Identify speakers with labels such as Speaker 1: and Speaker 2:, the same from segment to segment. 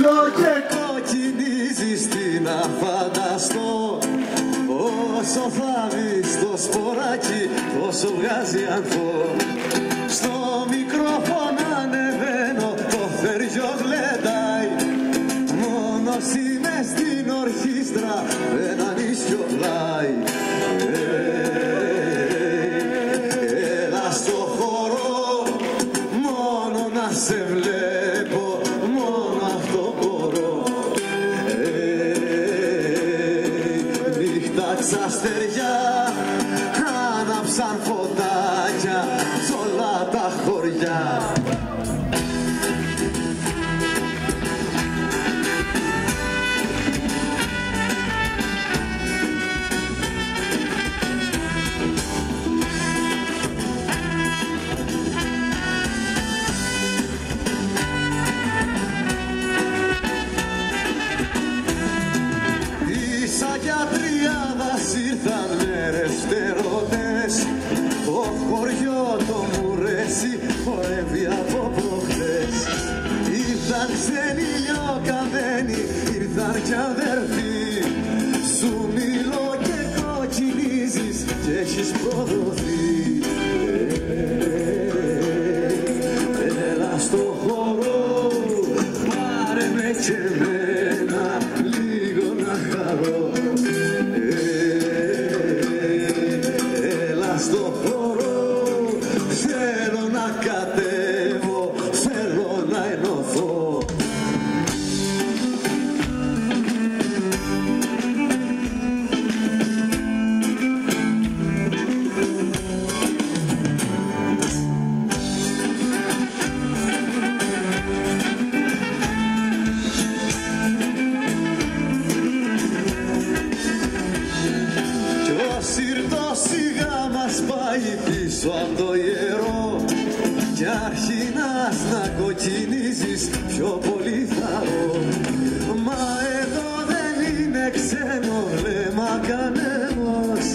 Speaker 1: μιλώ και κοκκινίζεις τι να φανταστώ. Όσο θα δεις το σποράκι τόσο βγάζει ανθό. Στο μικρόφωνο ανεβαίνω το θεριό γλεντάει. Μόνος είμαι στην ορχήστρα ένα νησιολάει Νύχτα ξαστεριά άναψαν φωτάκια σ' όλα τα χωριά. Τις αγιατριάδας ήρθαν μέρες φτερωτές Το χωριό το μουρέσι χορεύει από προχτές Ήρθαν ξένοι λιοκαμένοι, ήρθαν κι αδερφοί Σου μιλώ και κοκκινίζεις και έχεις προδοθεί. Έλα στο χώρο, πάρε με και εμένα πίσω από το ιερό. Κι αρχινάς να κοκκινίζεις πιο πολύ θαρώ Μα εδώ δεν είναι ξένο βλέμμα κανένας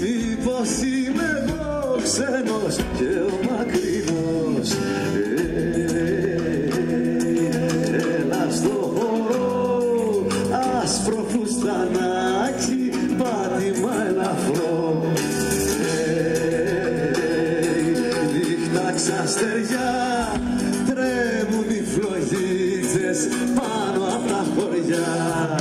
Speaker 1: Μήπως είμαι εγώ ξένος και ο μακρινός. Ε, Έλα στο χώρο άσπρο φουστανάκι πάτημα ελαφρό Νύχτα ξαστεριά τρέμουν οι φλογίτσες πάνω απ' τα χωριά.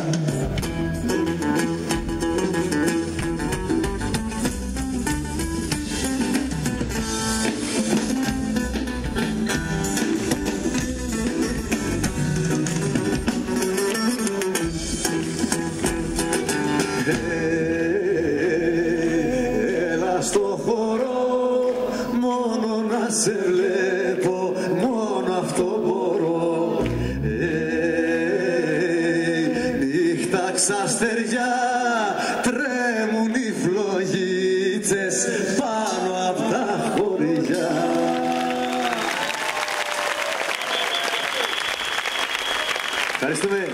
Speaker 1: Έλα στο χώρο αστέρια τρέμουν οι φλογίτσες πάνω από τα χωριά. Ευχαριστούμε.